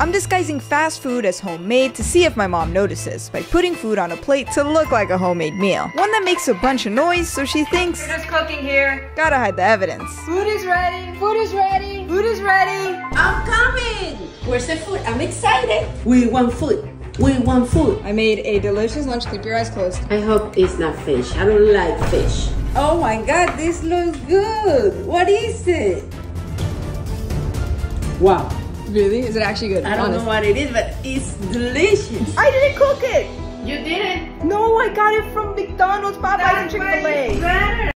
I'm disguising fast food as homemade to see if my mom notices by putting food on a plate to look like a homemade meal. One that makes a bunch of noise so she thinks, We're just cooking here. gotta hide the evidence. Food is ready. Food is ready. Food is ready. I'm coming. Where's the food? I'm excited. We want food. We want food. I made a delicious lunch. Keep your eyes closed. I hope it's not fish. I don't like fish. Oh my god, this looks good. What is it? Wow. Really? Is it actually good? I don't know what it is, but it's delicious. I didn't cook it. You didn't? No, I got it from McDonald's, Popeyes, and Chick-fil-A. better.